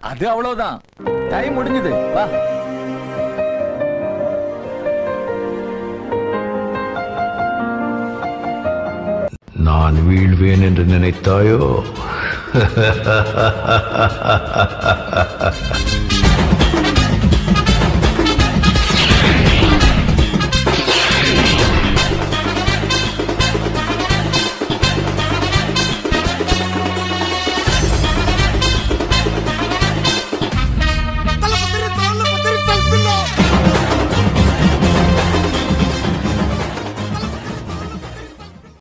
அது அவ்வளவுதான். டைம் முடிஞ்சது. வா. நான் வீழ்வேன் என்று நினைத்தாயோ?